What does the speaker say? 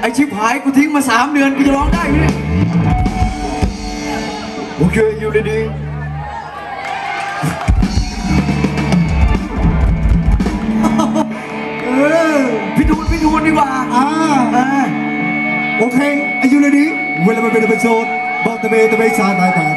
ไอชิบหายกูทิ้งมาสามเดือนกูจะร้องได้ไหมเนี่ยโอเคอยู่ดีๆพี่ดูนพี่ดูนดีกว่าอ่าอ่าโอเคอายุเลยดีเวลามันเป็นเะโยโซดบอกตะเบตะเบชาตายตาย